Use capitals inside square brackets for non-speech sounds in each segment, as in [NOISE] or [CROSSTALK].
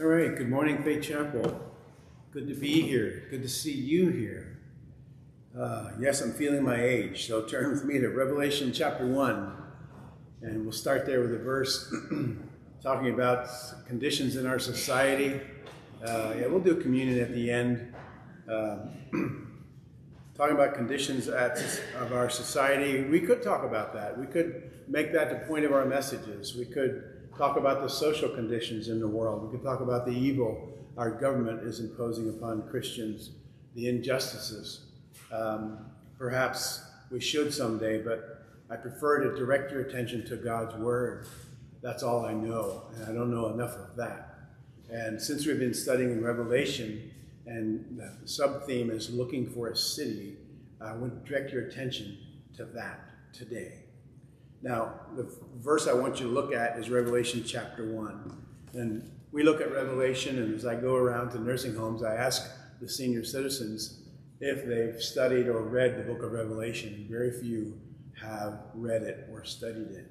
All right, good morning, Faith Chapel. Good to be here. Good to see you here. Uh, yes, I'm feeling my age, so [LAUGHS] turn with me to Revelation chapter 1, and we'll start there with a verse [CLEARS THROAT] talking about conditions in our society. Uh, yeah, we'll do communion at the end. Uh, [CLEARS THROAT] talking about conditions at, of our society, we could talk about that. We could make that the point of our messages. We could talk about the social conditions in the world. We could talk about the evil our government is imposing upon Christians, the injustices. Um, perhaps we should someday, but I prefer to direct your attention to God's Word. That's all I know, and I don't know enough of that. And since we've been studying in Revelation, and the sub theme is looking for a city, I want to direct your attention to that today. Now, the verse I want you to look at is Revelation chapter 1. And we look at Revelation, and as I go around to nursing homes, I ask the senior citizens if they've studied or read the book of Revelation. Very few have read it or studied it.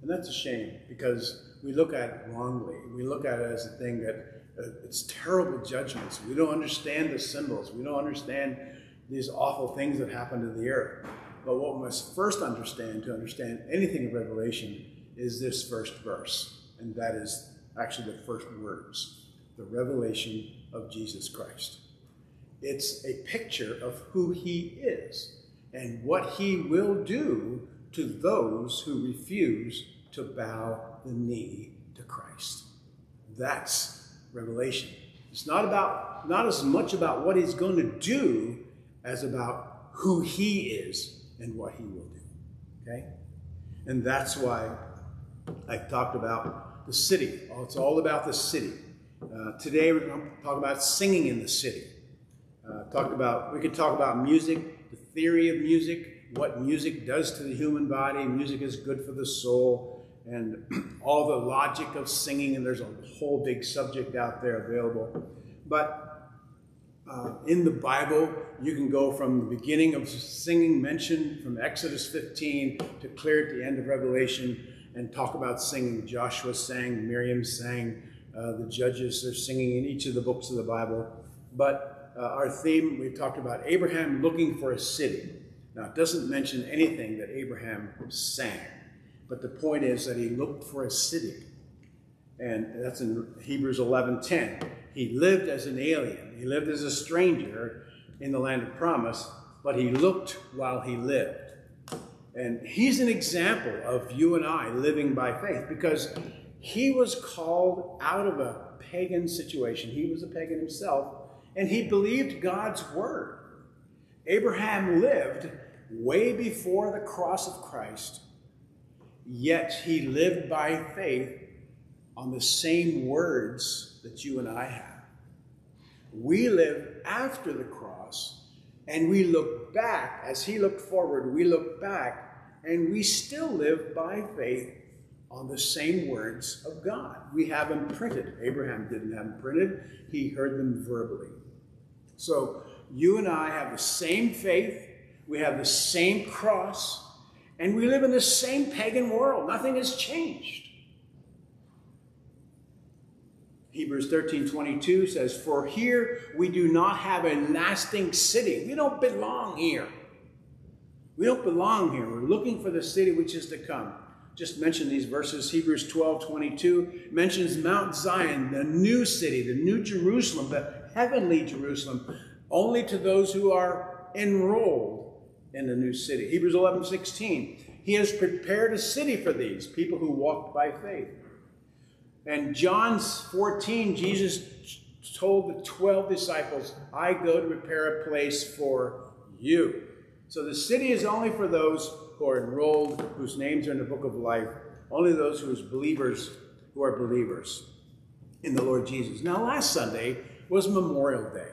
And that's a shame because we look at it wrongly. We look at it as a thing that uh, it's terrible judgments. We don't understand the symbols. We don't understand these awful things that happen to the earth. But what we must first understand to understand anything of Revelation is this first verse, and that is actually the first words the revelation of Jesus Christ. It's a picture of who he is and what he will do to those who refuse to bow the knee to Christ. That's revelation. It's not about not as much about what he's going to do as about who he is and what he will do. Okay? And that's why I talked about the city. It's all about the city. Uh, today we're going to talk about singing in the city. Uh, talked about we could talk about music, the theory of music, what music does to the human body. Music is good for the soul, and [CLEARS THROAT] all the logic of singing. And there's a whole big subject out there available. But uh, in the Bible, you can go from the beginning of singing mentioned from Exodus 15 to clear at the end of Revelation and talk about singing. Joshua sang, Miriam sang, uh, the judges are singing in each of the books of the Bible. But uh, our theme, we talked about Abraham looking for a city. Now, it doesn't mention anything that Abraham sang, but the point is that he looked for a city. And that's in Hebrews 11:10. He lived as an alien. He lived as a stranger in the land of promise, but he looked while he lived. And he's an example of you and I living by faith because he was called out of a pagan situation. He was a pagan himself, and he believed God's word. Abraham lived way before the cross of Christ, yet he lived by faith on the same words that you and I have. We live after the cross and we look back, as he looked forward, we look back and we still live by faith on the same words of God. We have them printed. Abraham didn't have them printed, he heard them verbally. So you and I have the same faith, we have the same cross, and we live in the same pagan world. Nothing has changed. Hebrews 13 22 says, For here we do not have a lasting city. We don't belong here. We don't belong here. We're looking for the city which is to come. Just mention these verses. Hebrews 12 22 mentions Mount Zion, the new city, the new Jerusalem, the heavenly Jerusalem, only to those who are enrolled in the new city. Hebrews 11 16. He has prepared a city for these people who walk by faith. And John 14, Jesus told the 12 disciples, I go to prepare a place for you. So the city is only for those who are enrolled, whose names are in the book of life, only those who are believers who are believers in the Lord Jesus. Now, last Sunday was Memorial Day.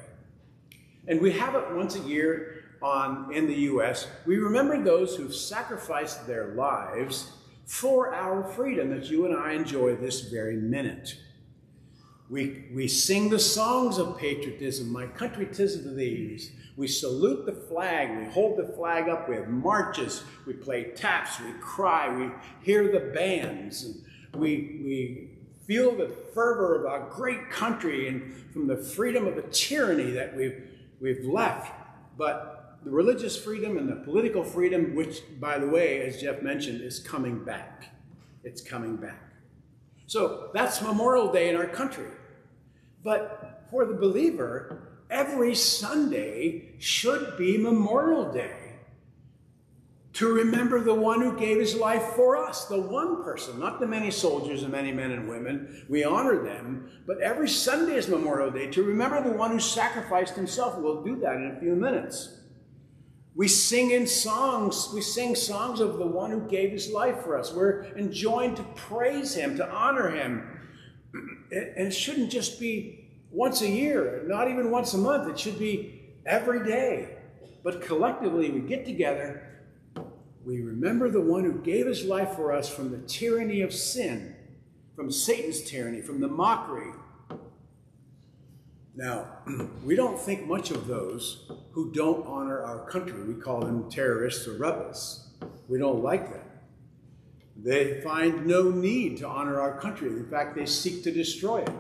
And we have it once a year on in the U.S. We remember those who've sacrificed their lives for our freedom that you and I enjoy this very minute. We, we sing the songs of patriotism, my country tis of these. We salute the flag, we hold the flag up, we have marches, we play taps, we cry, we hear the bands, and we, we feel the fervor of our great country and from the freedom of the tyranny that we've, we've left. But the religious freedom and the political freedom, which, by the way, as Jeff mentioned, is coming back. It's coming back. So that's Memorial Day in our country. But for the believer, every Sunday should be Memorial Day to remember the one who gave his life for us, the one person, not the many soldiers and many men and women. We honor them, but every Sunday is Memorial Day to remember the one who sacrificed himself. We'll do that in a few minutes. We sing in songs, we sing songs of the one who gave his life for us. We're enjoined to praise him, to honor him. And it shouldn't just be once a year, not even once a month. It should be every day. But collectively, we get together we remember the one who gave his life for us from the tyranny of sin, from Satan's tyranny, from the mockery. Now, [CLEARS THROAT] we don't think much of those who don't honor our country. We call them terrorists or rebels. We don't like them. They find no need to honor our country. In fact, they seek to destroy it.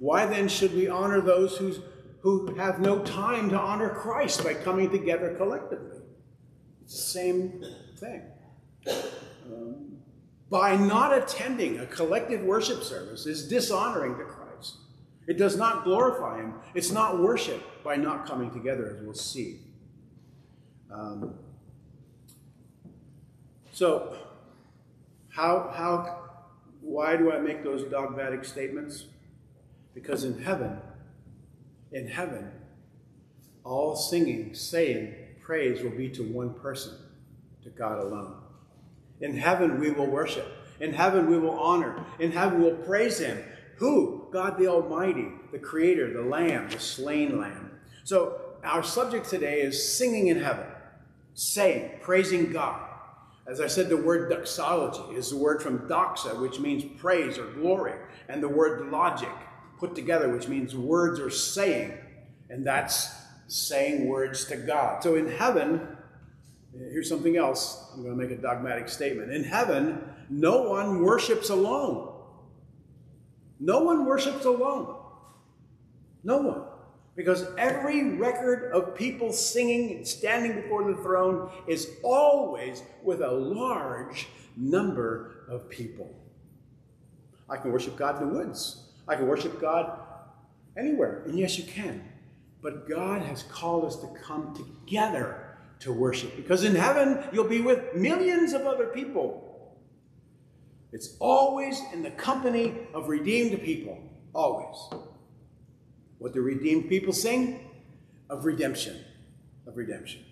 Why then should we honor those who's, who have no time to honor Christ by coming together collectively? It's the same thing. Um, by not attending a collective worship service is dishonoring to Christ. It does not glorify Him. It's not worship by not coming together, as we'll see. Um, so, how, how, why do I make those dogmatic statements? Because in heaven, in heaven, all singing, saying, praise will be to one person, to God alone. In heaven, we will worship. In heaven, we will honor. In heaven, we'll praise Him. Who? God the Almighty, the Creator, the Lamb, the slain Lamb. So, our subject today is singing in heaven, saying, praising God. As I said, the word doxology is the word from doxa, which means praise or glory, and the word logic, put together, which means words or saying. And that's saying words to God. So in heaven, here's something else. I'm going to make a dogmatic statement. In heaven, no one worships alone. No one worships alone. No one. Because every record of people singing and standing before the throne is always with a large number of people. I can worship God in the woods. I can worship God anywhere. And yes, you can. But God has called us to come together to worship because in heaven you'll be with millions of other people. It's always in the company of redeemed people. Always. What the redeemed people sing? Of redemption. Of redemption.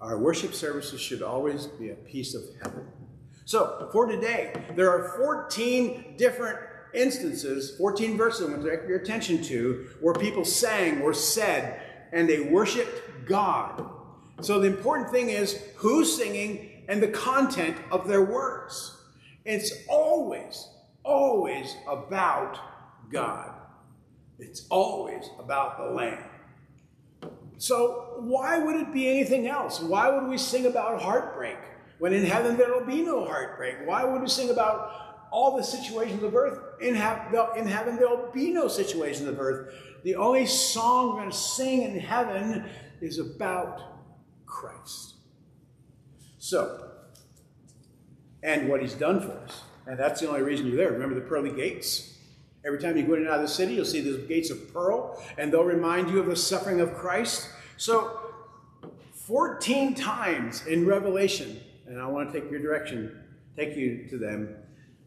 Our worship services should always be a piece of heaven. So, for today, there are 14 different instances, 14 verses I want to direct your attention to, where people sang or said, and they worshiped God. So the important thing is who's singing and the content of their words. It's always, always about God. It's always about the Lamb. So why would it be anything else? Why would we sing about heartbreak when in heaven there will be no heartbreak? Why would we sing about all the situations of earth. In, in heaven, there'll be no situations of earth. The only song we're going to sing in heaven is about Christ. So, and what he's done for us. And that's the only reason you're there. Remember the pearly gates? Every time you go in and out of the city, you'll see those gates of pearl, and they'll remind you of the suffering of Christ. So, 14 times in Revelation, and I want to take your direction, take you to them,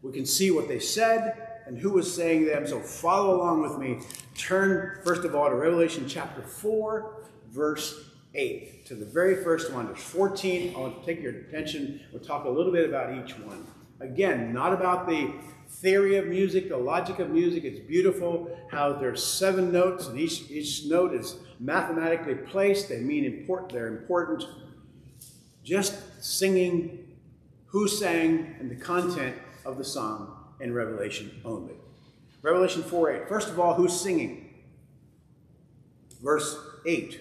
we can see what they said and who was saying them. So follow along with me. Turn, first of all, to Revelation chapter 4, verse 8. To the very first one. There's 14. I want to take your attention. We'll talk a little bit about each one. Again, not about the theory of music, the logic of music. It's beautiful how there's seven notes, and each, each note is mathematically placed. They mean important, they're important. Just singing who sang and the content of the song in Revelation only. Revelation 4 8. First of all, who's singing? Verse 8.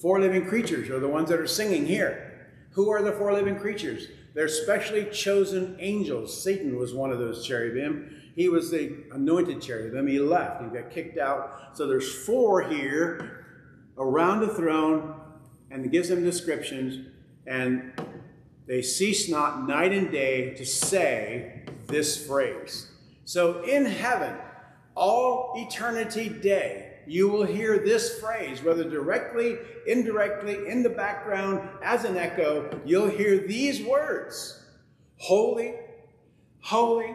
Four living creatures are the ones that are singing here. Who are the four living creatures? They're specially chosen angels. Satan was one of those cherubim. He He was the anointed cherubim. He left. He got kicked out. So there's four here around the throne, and it gives them descriptions, and they cease not night and day to say this phrase. So in heaven, all eternity day, you will hear this phrase, whether directly, indirectly, in the background, as an echo, you'll hear these words Holy, holy,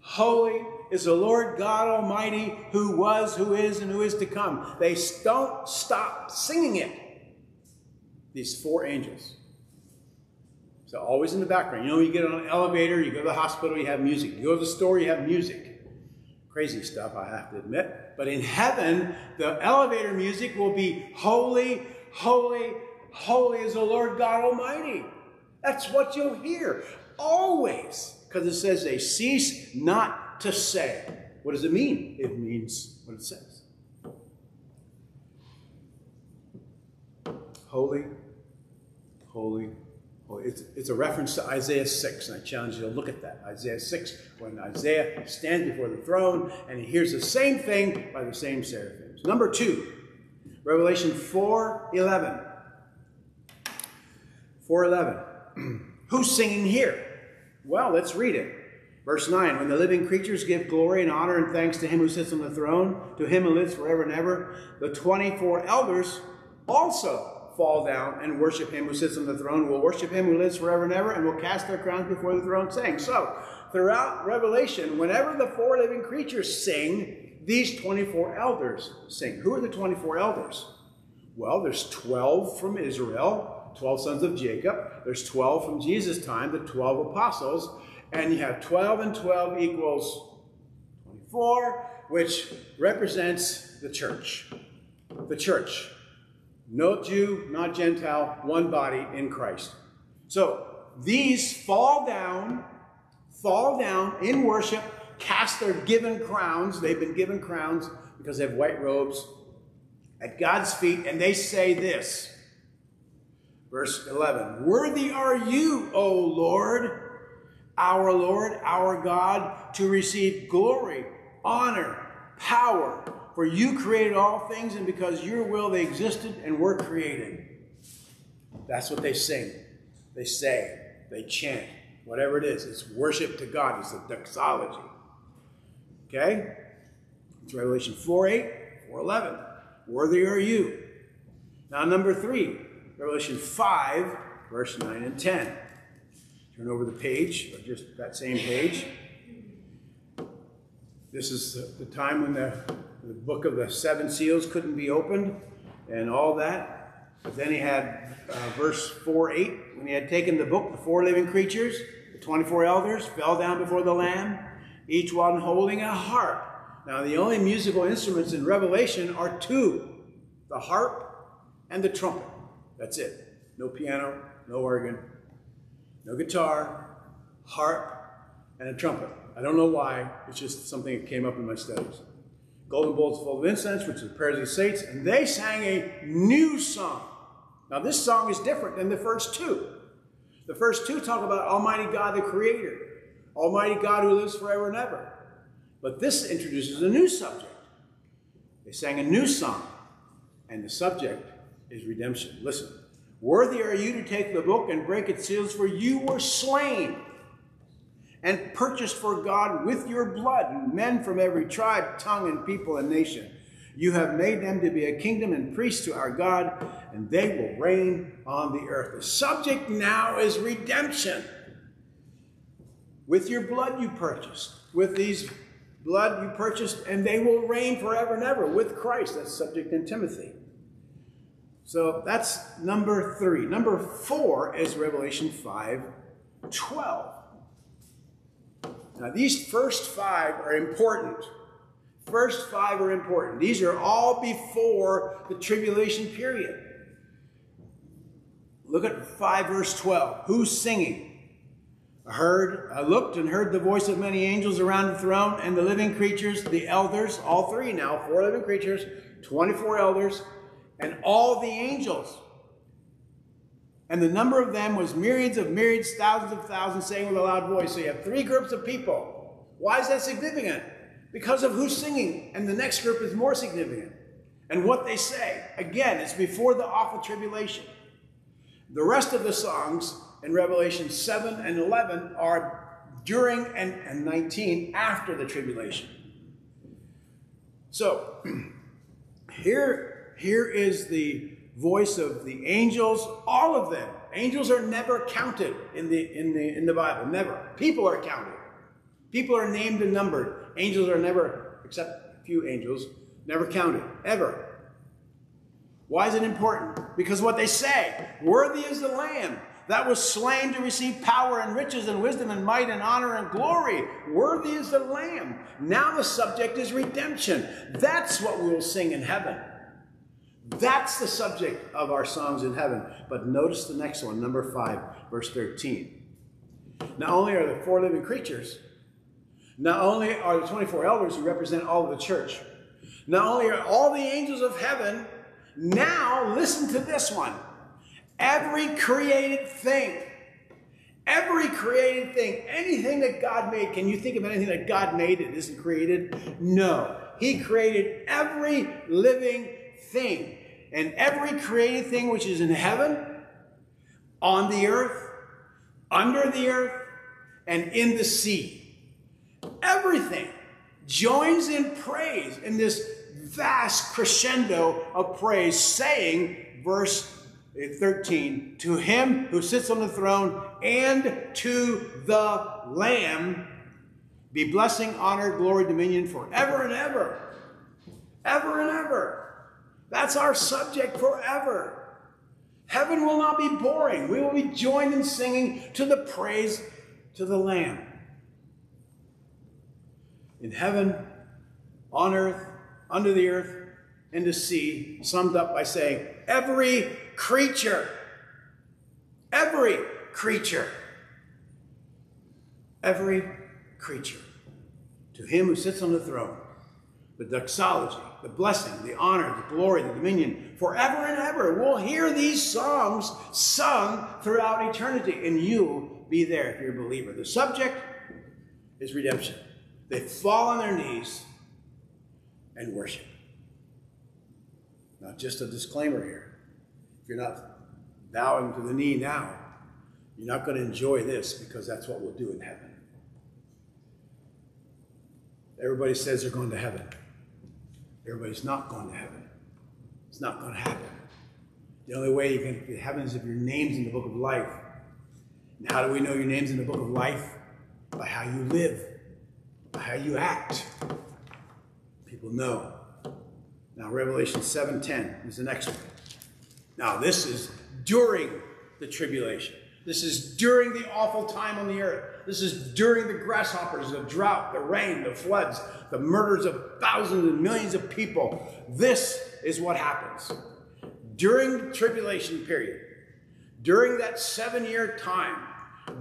holy is the Lord God Almighty who was, who is, and who is to come. They don't stop singing it. These four angels. So always in the background. You know, you get on an elevator, you go to the hospital, you have music. You go to the store, you have music. Crazy stuff, I have to admit. But in heaven, the elevator music will be holy, holy, holy is the Lord God Almighty. That's what you'll hear always. Because it says they cease not to say. What does it mean? It means what it says. Holy, holy, it's, it's a reference to Isaiah 6, and I challenge you to look at that. Isaiah 6, when Isaiah stands before the throne and he hears the same thing by the same seraphims. Number two, Revelation 4.11. 4.11. [CLEARS THROAT] Who's singing here? Well, let's read it. Verse 9, when the living creatures give glory and honor and thanks to him who sits on the throne, to him who lives forever and ever, the 24 elders also fall down and worship him who sits on the throne, will worship him who lives forever and ever, and will cast their crowns before the throne, saying, So, throughout Revelation, whenever the four living creatures sing, these 24 elders sing. Who are the 24 elders? Well, there's 12 from Israel, 12 sons of Jacob. There's 12 from Jesus' time, the 12 apostles. And you have 12 and 12 equals 24, which represents the church. The church. No Jew, not Gentile, one body in Christ. So these fall down, fall down in worship, cast their given crowns. They've been given crowns because they have white robes at God's feet, and they say this. Verse 11 Worthy are you, O Lord, our Lord, our God, to receive glory, honor, power for you created all things, and because your will they existed and were created. That's what they sing. They say, they chant, whatever it is. It's worship to God. It's a doxology. Okay? It's Revelation 4 8, 4 11. Worthy are you. Now, number three, Revelation 5, verse 9 and 10. Turn over the page, or just that same page. This is the time when the the book of the seven seals couldn't be opened and all that. But then he had uh, verse 4 8, when he had taken the book, the four living creatures, the 24 elders, fell down before the Lamb, each one holding a harp. Now, the only musical instruments in Revelation are two the harp and the trumpet. That's it. No piano, no organ, no guitar, harp, and a trumpet. I don't know why, it's just something that came up in my studies golden bowls full of incense, which is the prayers of the saints, and they sang a new song. Now, this song is different than the first two. The first two talk about Almighty God, the Creator, Almighty God who lives forever and ever. But this introduces a new subject. They sang a new song, and the subject is redemption. Listen. Worthy are you to take the book and break its seals, for you were slain and purchased for God with your blood men from every tribe, tongue, and people and nation. You have made them to be a kingdom and priests to our God, and they will reign on the earth. The subject now is redemption. With your blood you purchased. With these blood you purchased, and they will reign forever and ever with Christ. That's subject in Timothy. So that's number three. Number four is Revelation 5 12. Now, these first five are important. First five are important. These are all before the tribulation period. Look at 5 verse 12. Who's singing? I heard, I looked and heard the voice of many angels around the throne and the living creatures, the elders, all three now, four living creatures, 24 elders, and all the angels and the number of them was myriads of myriads, thousands of thousands, saying with a loud voice. So you have three groups of people Why is that significant? Because of who's singing, and the next group is more significant. And what they say, again, it's before the awful tribulation. The rest of the songs in Revelation 7 and 11 are during and, and 19 after the tribulation. So, [CLEARS THROAT] here, here is the voice of the angels, all of them. Angels are never counted in the, in the, in the Bible, never. People are counted. People are named and numbered. Angels are never, except a few angels, never counted, ever. Why is it important? Because what they say, worthy is the Lamb that was slain to receive power and riches and wisdom and might and honor and glory. Worthy is the Lamb. Now the subject is redemption. That's what we will sing in heaven. That's the subject of our songs in heaven. But notice the next one, number 5, verse 13. Not only are the four living creatures, not only are the 24 elders who represent all of the church, not only are all the angels of heaven, now listen to this one. Every created thing, every created thing, anything that God made, can you think of anything that God made that isn't created? No. He created every living thing. And every created thing which is in heaven, on the earth, under the earth, and in the sea. Everything joins in praise in this vast crescendo of praise, saying, verse 13, to him who sits on the throne and to the Lamb be blessing, honor, glory, dominion forever and ever. Ever and ever. That's our subject forever. Heaven will not be boring. We will be joined in singing to the praise to the Lamb. In heaven, on earth, under the earth, and the sea, summed up by saying, every creature, every creature, every creature, to him who sits on the throne, the doxology, the blessing, the honor, the glory, the dominion, forever and ever. We'll hear these songs sung throughout eternity, and you'll be there if you're a believer. The subject is redemption. They fall on their knees and worship. Now, just a disclaimer here. If you're not bowing to the knee now, you're not going to enjoy this because that's what we'll do in heaven. Everybody says they're going to heaven. Everybody's not going to heaven. It's not going to happen. The only way you can get heaven is if your name's in the book of life. And how do we know your name's in the book of life? By how you live, by how you act. People know. Now, Revelation 7.10 is the next one. Now, this is during the tribulation. This is during the awful time on the earth. This is during the grasshoppers, the drought, the rain, the floods, the murders of thousands and millions of people. This is what happens. During the tribulation period, during that seven year time,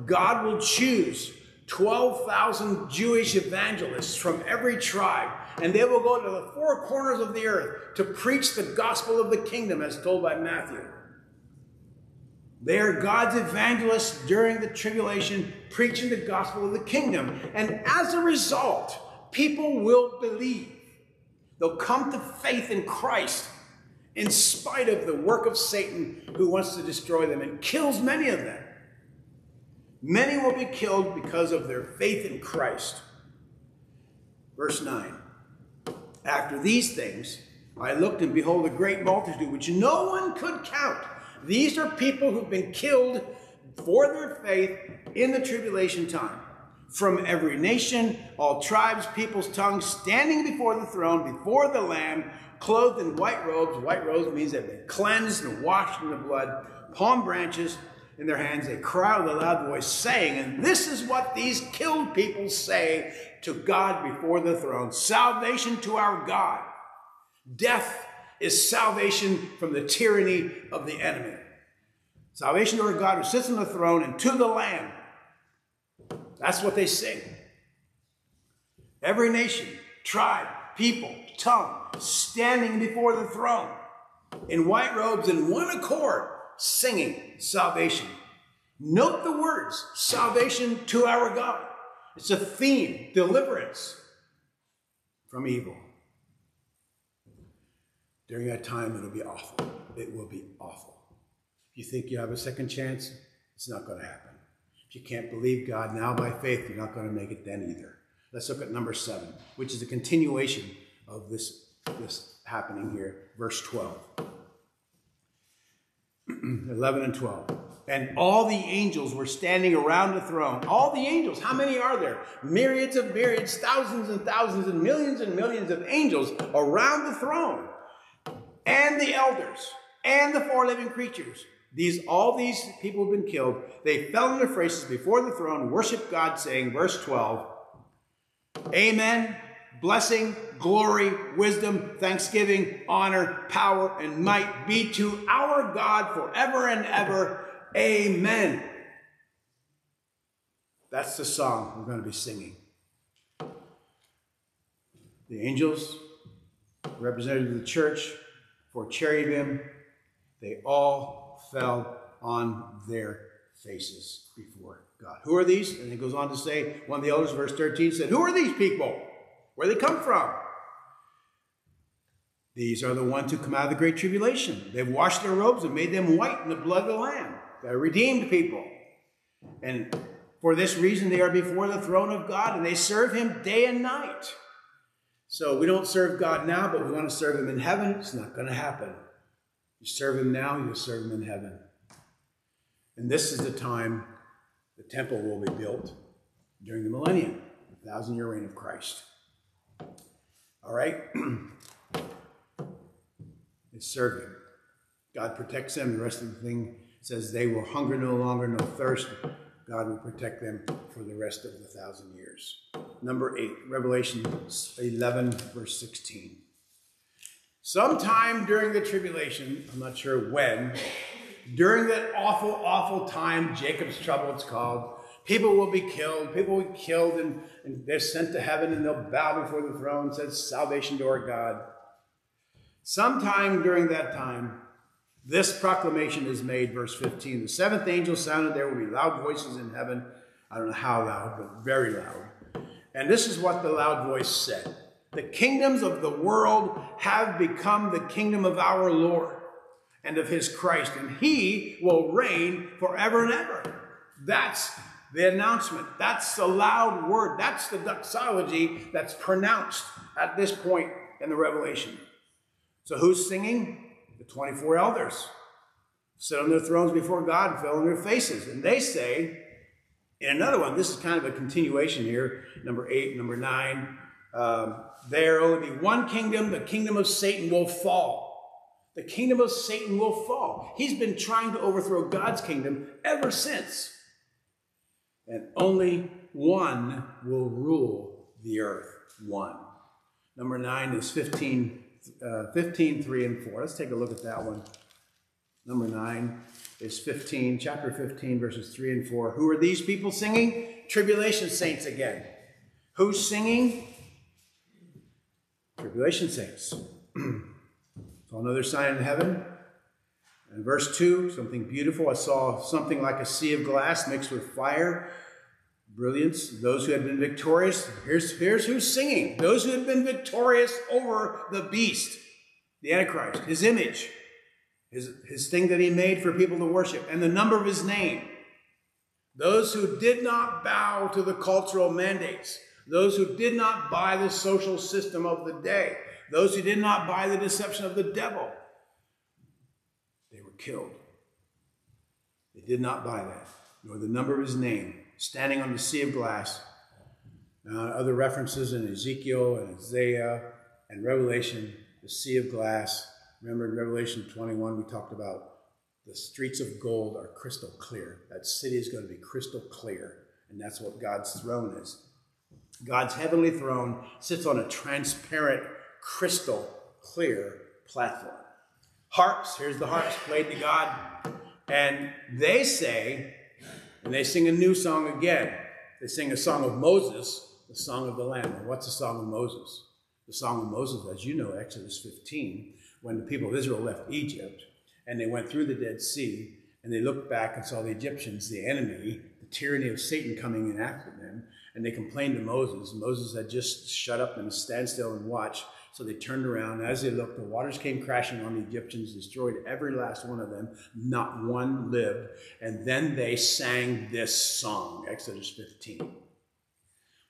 God will choose 12,000 Jewish evangelists from every tribe, and they will go to the four corners of the earth to preach the gospel of the kingdom as told by Matthew. They are God's evangelists during the tribulation, preaching the gospel of the kingdom. And as a result, people will believe. They'll come to faith in Christ in spite of the work of Satan who wants to destroy them and kills many of them. Many will be killed because of their faith in Christ. Verse 9 After these things, I looked and behold a great multitude which no one could count these are people who've been killed for their faith in the tribulation time. From every nation, all tribes, peoples, tongues, standing before the throne, before the Lamb, clothed in white robes. White robes means they've been cleansed and washed in the blood. Palm branches in their hands. They cry with a loud voice, saying, and this is what these killed people say to God before the throne Salvation to our God. Death is salvation from the tyranny of the enemy. Salvation to our God who sits on the throne and to the Lamb. That's what they sing. Every nation, tribe, people, tongue, standing before the throne in white robes in one accord, singing salvation. Note the words salvation to our God. It's a theme deliverance from evil. During that time, it'll be awful. It will be awful. If you think you have a second chance, it's not going to happen. If you can't believe God now by faith, you're not going to make it then either. Let's look at number seven, which is a continuation of this, this happening here, verse 12. [CLEARS THROAT] 11 and 12. And all the angels were standing around the throne. All the angels, how many are there? Myriads of myriads, thousands and thousands, and millions and millions of angels around the throne. And the elders, and the four living creatures. These, all these people have been killed. They fell on their faces before the throne, worshiped God, saying, verse 12, Amen blessing, glory, wisdom, thanksgiving, honor, power, and might be to our God forever and ever. Amen. That's the song we're going to be singing. The angels, representative of the church, four cherubim, they all fell on their faces before God. Who are these? And it goes on to say, one of the elders, verse 13, said, Who are these people? Where they come from? These are the ones who come out of the great tribulation. They've washed their robes and made them white in the blood of the Lamb. They're redeemed people. And for this reason, they are before the throne of God and they serve him day and night. So we don't serve God now, but we want to serve him in heaven. It's not going to happen. You serve him now, you'll serve him in heaven. And this is the time the temple will be built during the millennium, the thousand year reign of Christ. All right? [CLEARS THROAT] it's serving. God protects them. The rest of the thing says they will hunger no longer, no thirst. God will protect them for the rest of the thousand years. Number eight, Revelation 11, verse 16. Sometime during the tribulation, I'm not sure when, during that awful, awful time, Jacob's trouble, it's called, People will be killed. People will be killed and, and they're sent to heaven and they'll bow before the throne, says salvation to our God. Sometime during that time, this proclamation is made, verse 15. The seventh angel sounded, there will be loud voices in heaven. I don't know how loud, but very loud. And this is what the loud voice said. The kingdoms of the world have become the kingdom of our Lord and of his Christ, and he will reign forever and ever. That's the announcement. That's the loud word. That's the doxology that's pronounced at this point in the Revelation. So who's singing? The 24 elders sit on their thrones before God and fell on their faces. And they say, in another one, this is kind of a continuation here, number eight, number nine, um, there will be one kingdom, the kingdom of Satan will fall. The kingdom of Satan will fall. He's been trying to overthrow God's kingdom ever since and only one will rule the earth. One. Number nine is 15, uh, 15, 3 and 4. Let's take a look at that one. Number nine is 15, chapter 15, verses 3 and 4. Who are these people singing? Tribulation saints again. Who's singing? Tribulation saints. [CLEARS THROAT] so another sign in heaven. And verse 2, something beautiful. I saw something like a sea of glass mixed with fire. Brilliance. Those who had been victorious. Here's, here's who's singing. Those who had been victorious over the beast, the Antichrist, his image, his, his thing that he made for people to worship, and the number of his name. Those who did not bow to the cultural mandates. Those who did not buy the social system of the day. Those who did not buy the deception of the devil they were killed. They did not buy that, nor the number of his name, standing on the sea of glass. Now, other references in Ezekiel and Isaiah and Revelation, the sea of glass. Remember in Revelation 21, we talked about the streets of gold are crystal clear. That city is going to be crystal clear, and that's what God's throne is. God's heavenly throne sits on a transparent, crystal clear platform harps. Here's the harps played to God. And they say, and they sing a new song again. They sing a song of Moses, the song of the Lamb. And what's the song of Moses? The song of Moses, as you know, Exodus 15, when the people of Israel left Egypt and they went through the Dead Sea and they looked back and saw the Egyptians, the enemy, the tyranny of Satan coming in after them. And they complained to Moses. Moses had just shut up and stand still and watch. So they turned around. As they looked, the waters came crashing on the Egyptians, destroyed every last one of them. Not one lived. And then they sang this song, Exodus 15.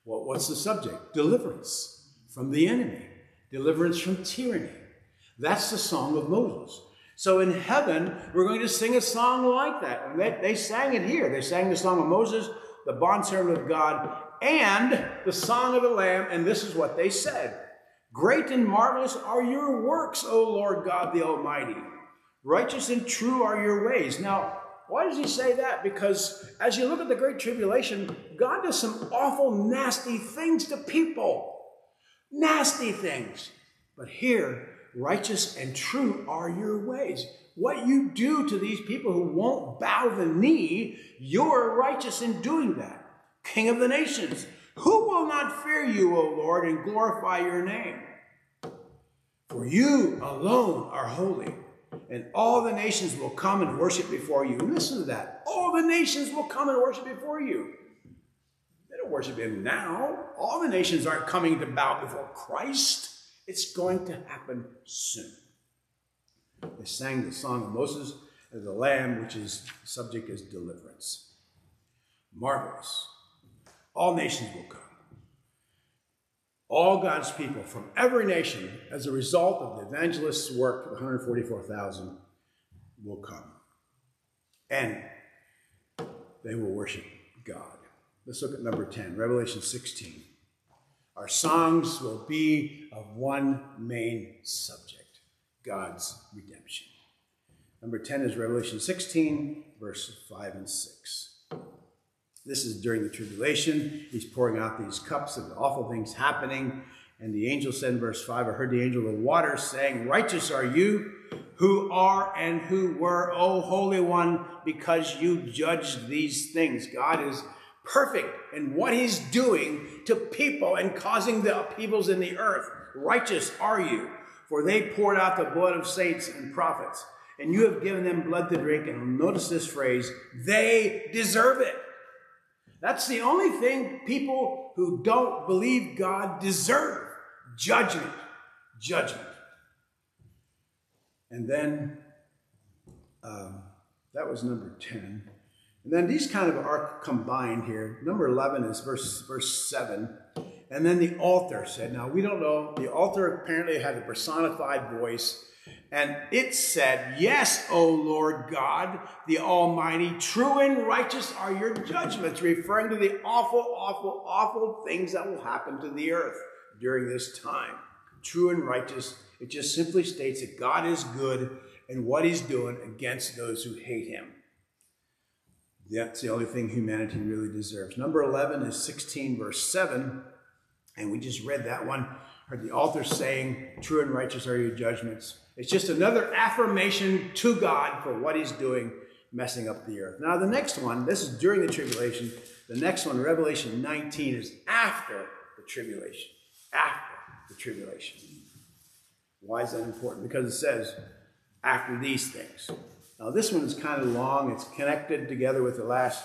Well, what's the subject? Deliverance from the enemy, deliverance from tyranny. That's the song of Moses. So in heaven, we're going to sing a song like that. And they, they sang it here. They sang the song of Moses, the bondservant of God, and the song of the Lamb. And this is what they said Great and marvelous are your works, O Lord God the Almighty. Righteous and true are your ways. Now, why does he say that? Because as you look at the Great Tribulation, God does some awful, nasty things to people. Nasty things. But here, righteous and true are your ways. What you do to these people who won't bow the knee, you're righteous in doing that. King of the nations, who will not fear you, O Lord, and glorify your name? For you alone are holy, and all the nations will come and worship before you. Listen to that. All the nations will come and worship before you. They don't worship him now. All the nations aren't coming to bow before Christ. It's going to happen soon. They sang the song of Moses the Lamb, which is subject is deliverance. Marvelous. All nations will come. All God's people from every nation, as a result of the evangelist's work, 144,000 will come. And they will worship God. Let's look at number 10, Revelation 16. Our songs will be of one main subject God's redemption. Number 10 is Revelation 16, verse 5 and 6. This is during the tribulation. He's pouring out these cups of awful things happening. And the angel said in verse 5, I heard the angel of the water saying, Righteous are you who are and who were, O Holy One, because you judged these things. God is perfect in what he's doing to people and causing the upheavals in the earth. Righteous are you, for they poured out the blood of saints and prophets, and you have given them blood to drink. And notice this phrase, they deserve it. That's the only thing people who don't believe God deserve judgment. Judgment. And then um, that was number 10. And then these kind of are combined here. Number 11 is verse, verse 7. And then the altar said, now we don't know, the altar apparently had a personified voice. And it said, Yes, O Lord God, the Almighty, true and righteous are your judgments, referring to the awful, awful, awful things that will happen to the earth during this time. True and righteous, it just simply states that God is good and what he's doing against those who hate him. That's the only thing humanity really deserves. Number 11 is 16, verse 7. And we just read that one. Heard the altar saying, True and righteous are your judgments. It's just another affirmation to God for what he's doing, messing up the earth. Now, the next one, this is during the tribulation. The next one, Revelation 19, is after the tribulation. After the tribulation. Why is that important? Because it says, after these things. Now, this one is kind of long. It's connected together with the last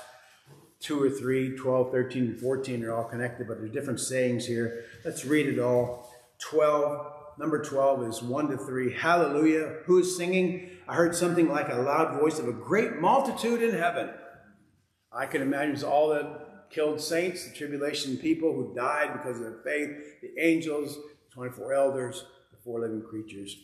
two or three, 12, 13, and 14 are all connected, but there's different sayings here. Let's read it all. 12, number 12 is 1 to 3. Hallelujah. Who is singing? I heard something like a loud voice of a great multitude in heaven. I can imagine all the killed saints, the tribulation people who died because of their faith, the angels, 24 elders, the four living creatures.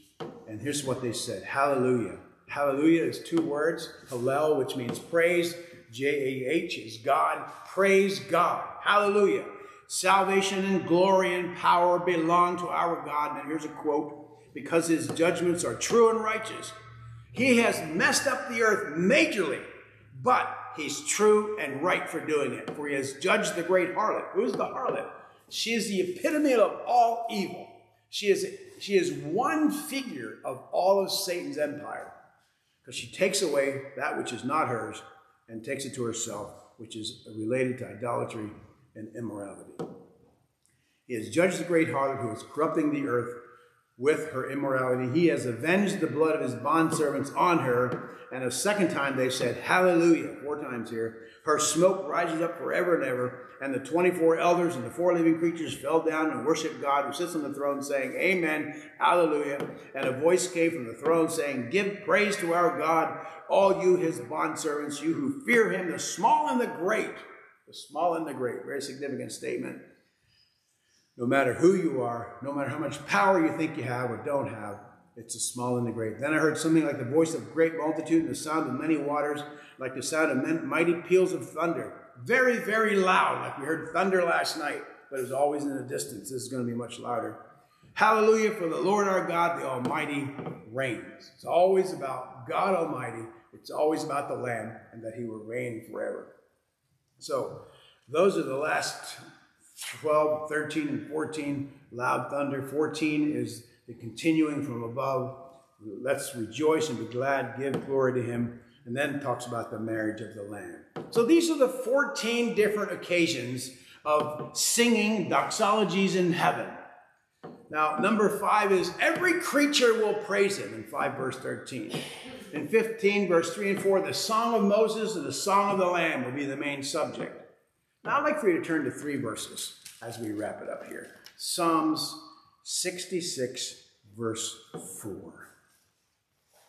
And here's what they said Hallelujah. Hallelujah is two words. Hallel, which means praise. J-A-H is God. Praise God. Hallelujah. Salvation and glory and power belong to our God. And here's a quote. Because his judgments are true and righteous. He has messed up the earth majorly, but he's true and right for doing it. For he has judged the great harlot. Who's the harlot? She is the epitome of all evil. She is, she is one figure of all of Satan's empire because she takes away that which is not hers and takes it to herself, which is related to idolatry and immorality. He has judged the great harlot who is corrupting the earth with her immorality. He has avenged the blood of his bondservants on her. And a second time they said, Hallelujah, four times here. Her smoke rises up forever and ever. And the 24 elders and the four living creatures fell down and worshiped God who sits on the throne, saying, Amen, Hallelujah. And a voice came from the throne saying, Give praise to our God, all you his bondservants, you who fear him, the small and the great. The small and the great. Very significant statement. No matter who you are, no matter how much power you think you have or don't have, it's the small and the great. Then I heard something like the voice of great multitude and the sound of many waters, like the sound of mighty peals of thunder. Very, very loud, like we heard thunder last night, but it was always in the distance. This is going to be much louder. Hallelujah, for the Lord our God, the Almighty, reigns. It's always about God Almighty. It's always about the Lamb and that he will reign forever. So, those are the last 12, 13, and 14, loud thunder. 14 is the continuing from above. Let's rejoice and be glad, give glory to him. And then talks about the marriage of the Lamb. So these are the 14 different occasions of singing doxologies in heaven. Now, number five is every creature will praise him in 5 verse 13. In 15, verse 3 and 4, the song of Moses and the song of the Lamb will be the main subject. Now, I'd like for you to turn to three verses as we wrap it up here. Psalms 66, verse 4.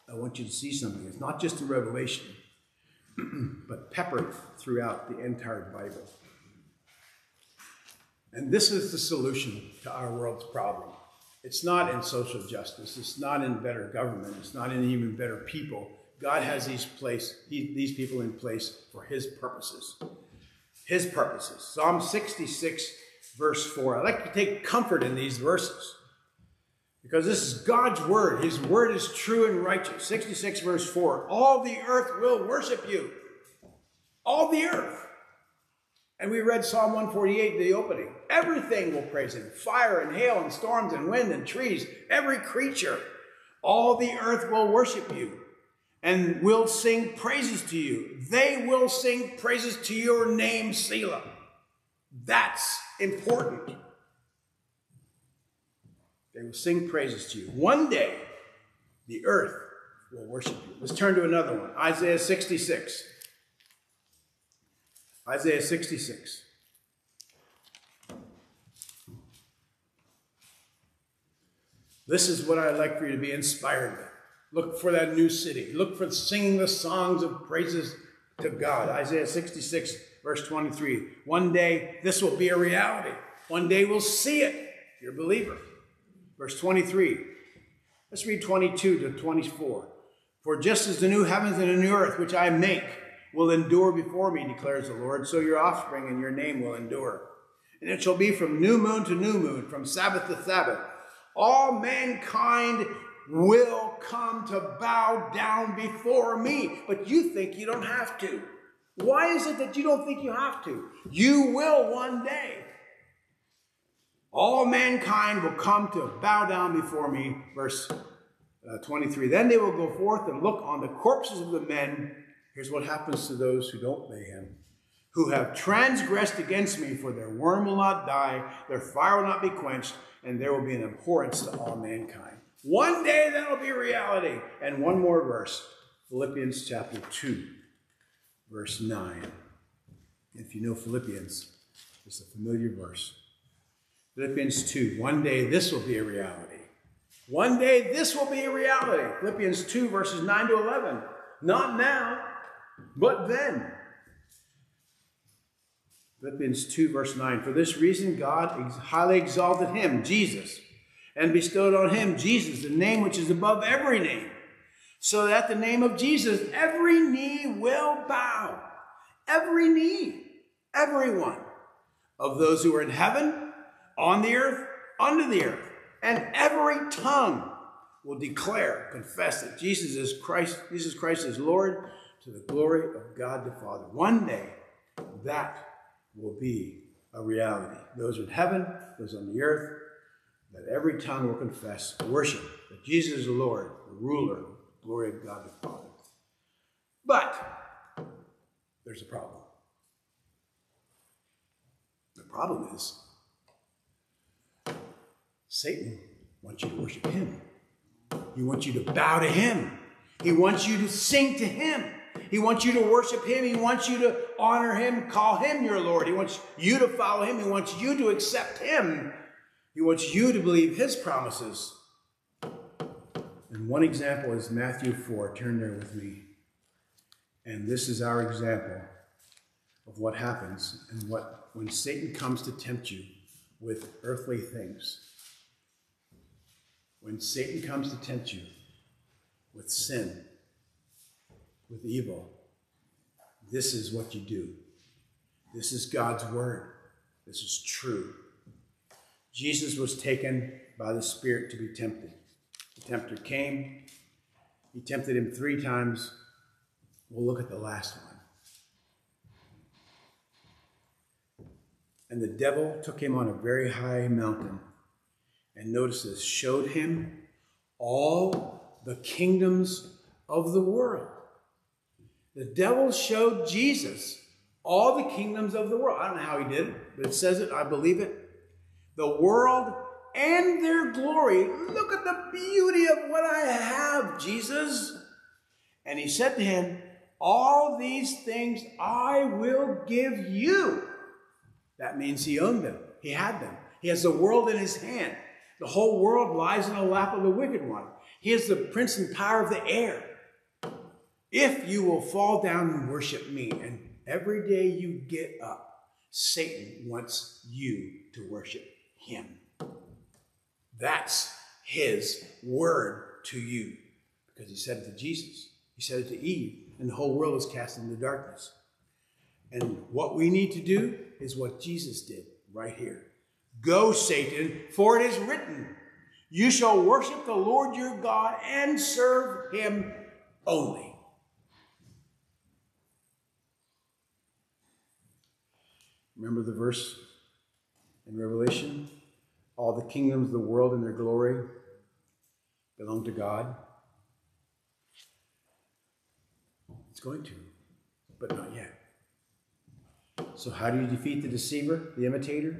I want you to see something. It's not just a revelation, [CLEARS THROAT] but peppered throughout the entire Bible. And this is the solution to our world's problem. It's not in social justice. It's not in better government. It's not in even better people. God has these place, these people in place for His purposes his purposes. Psalm 66, verse 4. I like to take comfort in these verses because this is God's word. His word is true and righteous. 66, verse 4. All the earth will worship you. All the earth. And we read Psalm 148, the opening. Everything will praise him fire and hail and storms and wind and trees, every creature. All the earth will worship you and will sing praises to you. They will sing praises to your name, Selah. That's important. They will sing praises to you. One day, the earth will worship you. Let's turn to another one Isaiah 66. Isaiah 66. This is what I'd like for you to be inspired with. Look for that new city. Look for singing the songs of praises to God. Isaiah 66, verse 23. One day this will be a reality. One day we'll see it. You're a believer. Verse 23. Let's read 22 to 24. For just as the new heavens and the new earth, which I make, will endure before me, declares the Lord, so your offspring and your name will endure. And it shall be from new moon to new moon, from Sabbath to Sabbath. All mankind will come to bow down before me. But you think you don't have to. Why is it that you don't think you have to? You will one day. All mankind will come to bow down before me. Verse uh, 23. Then they will go forth and look on the corpses of the men. Here's what happens to those who don't obey him. Who have transgressed against me, for their worm will not die, their fire will not be quenched, and there will be an abhorrence to all mankind. One day that'll be reality. And one more verse Philippians chapter 2, verse 9. If you know Philippians, it's a familiar verse. Philippians 2, one day this will be a reality. One day this will be a reality. Philippians 2, verses 9 to 11. Not now, but then. Philippians 2, verse 9. For this reason, God highly exalted him, Jesus and bestowed on him Jesus, the name which is above every name, so that the name of Jesus every knee will bow. Every knee, everyone of those who are in heaven, on the earth, under the earth, and every tongue will declare, confess that Jesus is Christ, Jesus Christ is Lord to the glory of God the Father. One day that will be a reality. Those in heaven, those on the earth, that every tongue will confess, worship that Jesus is the Lord, the ruler, glory of God the Father. But there's a problem. The problem is Satan wants you to worship Him. He wants you to bow to Him. He wants you to sing to Him. He wants you to worship Him. He wants you to honor Him, call Him your Lord. He wants you to follow Him. He wants you to accept Him. He wants you to believe His promises. And one example is Matthew 4. Turn there with me. And this is our example of what happens and what when Satan comes to tempt you with earthly things. When Satan comes to tempt you with sin, with evil, this is what you do. This is God's word. This is true. Jesus was taken by the Spirit to be tempted. The tempter came. He tempted him three times. We'll look at the last one. And the devil took him on a very high mountain. And notice this showed him all the kingdoms of the world. The devil showed Jesus all the kingdoms of the world. I don't know how he did it, but it says it. I believe it. The world and their glory. Look at the beauty of what I have, Jesus. And he said to him, All these things I will give you that means he owned them. He had them. He has the world in his hand. The whole world lies in the lap of the wicked one. He is the prince and power of the air. If you will fall down and worship me, and every day you get up, Satan wants you to worship him. That's his word to you. Because he said it to Jesus, he said it to Eve, and the whole world is cast into darkness. And what we need to do is what Jesus did right here. Go, Satan, for it is written, You shall worship the Lord your God and serve him only. Remember the verse in Revelation? All the kingdoms of the world and their glory belong to God. It's going to, but not yet. So, how do you defeat the deceiver, the imitator?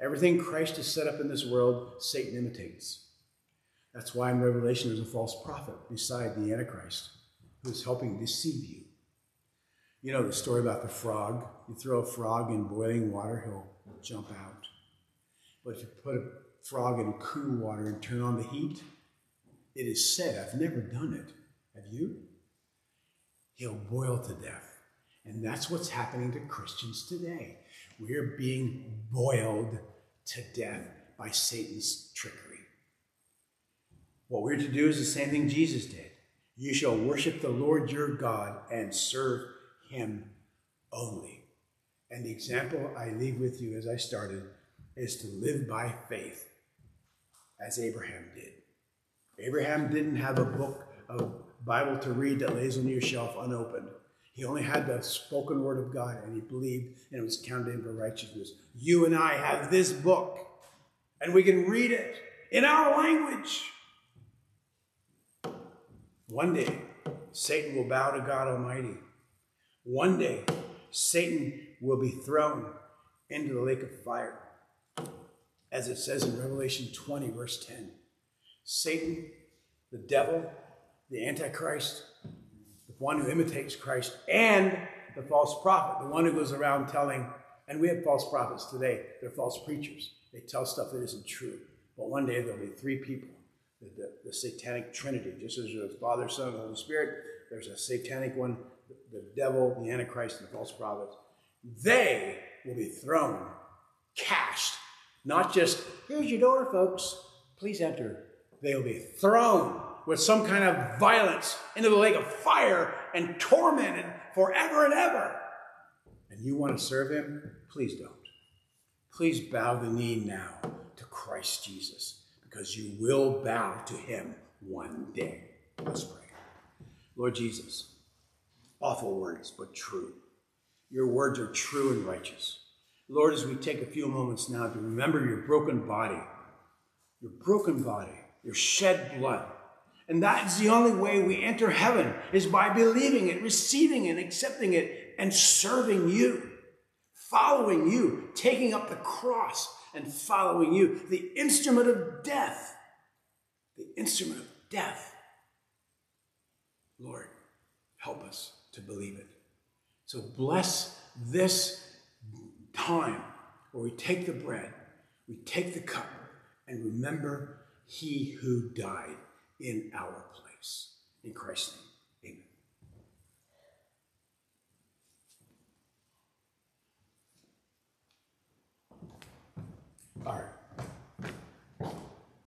Everything Christ has set up in this world, Satan imitates. That's why in Revelation there's a false prophet beside the Antichrist who's helping deceive you. You know the story about the frog. You throw a frog in boiling water, he'll jump out. But if you put a frog in cool water and turn on the heat, it is said, I've never done it. Have you? He'll boil to death. And that's what's happening to Christians today. We're being boiled to death by Satan's trickery. What we're to do is the same thing Jesus did. You shall worship the Lord your God and serve him only. And the example I leave with you as I started is to live by faith as Abraham did. Abraham didn't have a book of Bible to read that lays on your shelf unopened. He only had the spoken word of God and he believed and it was counted in for righteousness. You and I have this book and we can read it in our language. One day, Satan will bow to God Almighty. One day, Satan will be thrown into the lake of fire. As it says in Revelation 20, verse 10. Satan, the devil, the Antichrist, the one who imitates Christ, and the false prophet, the one who goes around telling, and we have false prophets today, they're false preachers. They tell stuff that isn't true. But one day there'll be three people, the, the, the satanic trinity, just as there's Father, Son, and Holy Spirit, there's a satanic one, the, devil, the Antichrist, and the false prophets. They will be thrown, cast, not just, here's your door, folks, please enter. They'll be thrown with some kind of violence into the lake of fire and tormented forever and ever. And you want to serve him? Please don't. Please bow the knee now to Christ Jesus because you will bow to him one day. Let's pray. Lord Jesus, awful words, but true. Your words are true and righteous. Lord, as we take a few moments now to remember your broken body, your broken body, your shed blood, and that's the only way we enter heaven is by believing it, receiving it, accepting it, and serving you, following you, taking up the cross, and following you, the instrument of death. The instrument of death. Lord, help us to believe it. So bless this time where we take the bread, we take the cup, and remember he who died in our place. In Christ's name, amen. All right.